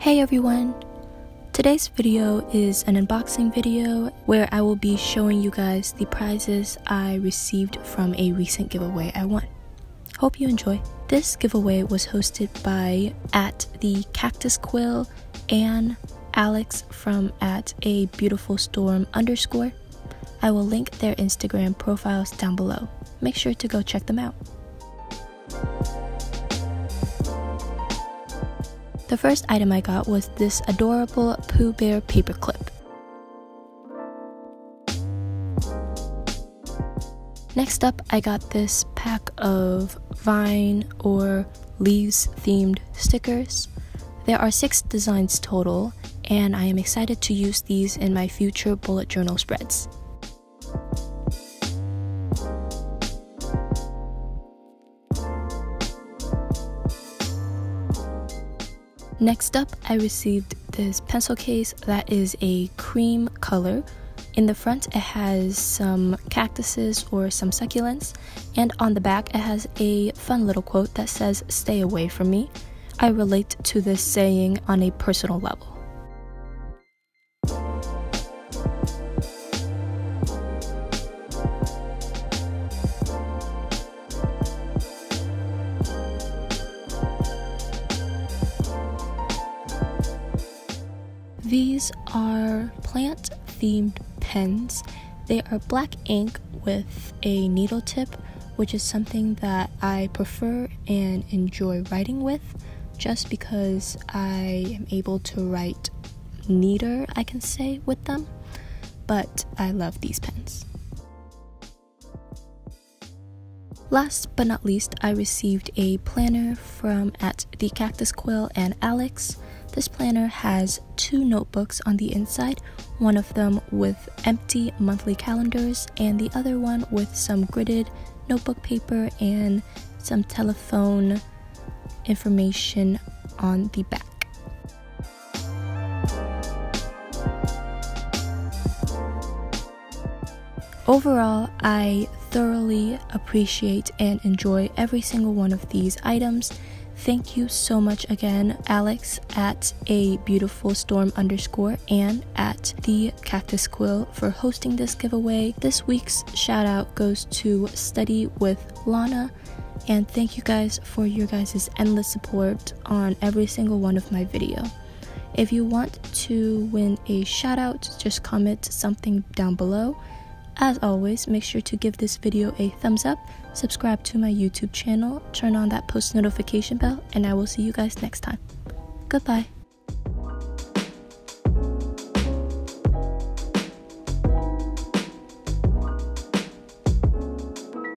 Hey everyone! Today's video is an unboxing video where I will be showing you guys the prizes I received from a recent giveaway I won. Hope you enjoy. This giveaway was hosted by at the Cactus Quill and Alex from at a beautiful storm underscore. I will link their Instagram profiles down below. Make sure to go check them out. The first item I got was this adorable Pooh Bear paperclip. Next up, I got this pack of vine or leaves themed stickers. There are six designs total, and I am excited to use these in my future bullet journal spreads. Next up, I received this pencil case that is a cream color. In the front, it has some cactuses or some succulents, and on the back, it has a fun little quote that says, Stay away from me. I relate to this saying on a personal level. These are plant themed pens. They are black ink with a needle tip, which is something that I prefer and enjoy writing with just because I am able to write neater, I can say, with them. But I love these pens. Last but not least, I received a planner from at the Cactus Quill and Alex. This planner has two notebooks on the inside, one of them with empty monthly calendars, and the other one with some gridded notebook paper and some telephone information on the back. Overall, I thoroughly appreciate and enjoy every single one of these items Thank you so much again, Alex at a beautiful storm underscore and at the cactus quill for hosting this giveaway. This week's shout out goes to Study with Lana. And thank you guys for your guys' endless support on every single one of my video. If you want to win a shout out, just comment something down below. As always, make sure to give this video a thumbs up, subscribe to my YouTube channel, turn on that post notification bell, and I will see you guys next time. Goodbye.